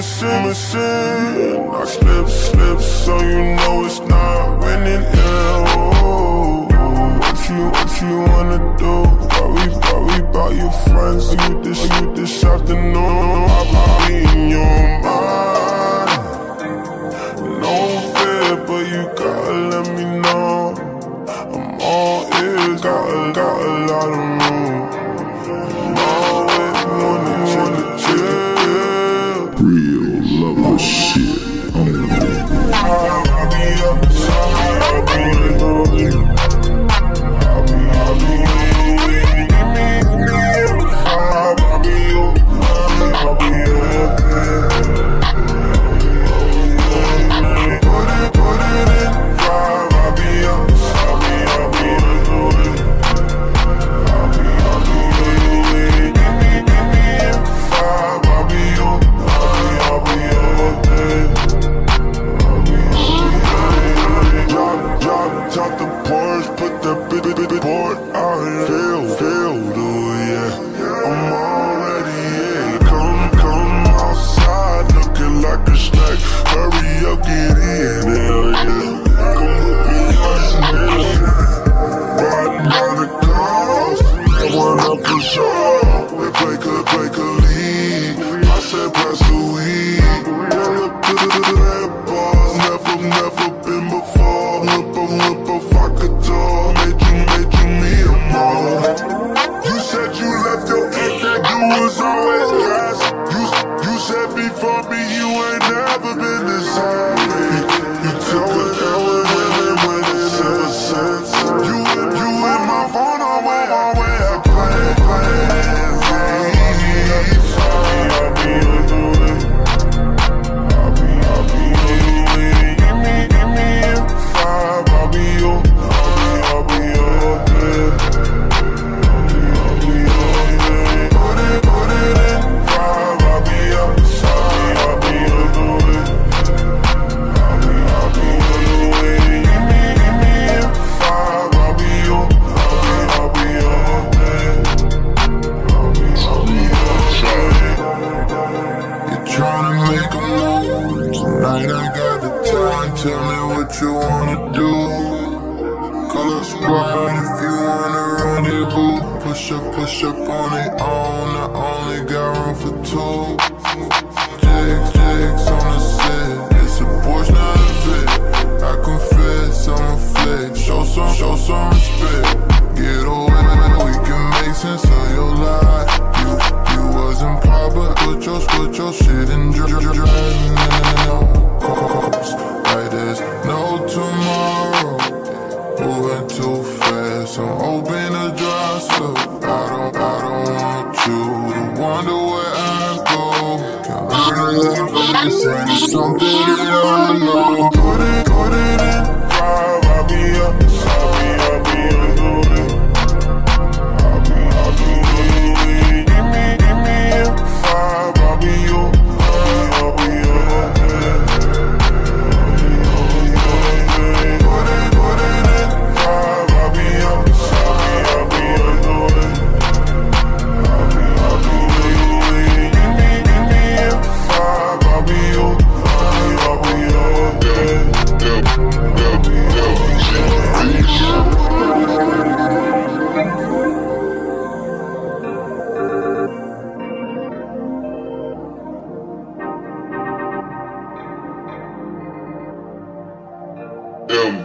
missing, missing. I slip, slip, so you know it's not winning. Yeah, oh, what you, what you wanna do? Worry, worry about your friends. You this, you this afternoon. I be in your mind. No fear, but you gotta let me know. I'm all ears, got, got a lot of. Oh shit. do. Call up if you wanna run it, boo. Push up, push up on it on. I only got room for two. Jigs, jigs on the set. It's a Porsche, not a bit. I confess, I'm a flex. Show some, show some respect. Get away, we can make sense of your life. You, you wasn't pop, but put your, put your shit in drive. Dr- dr- dr- Something that I know. Put it, put it in five, I'll be up.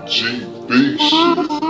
MGB shit.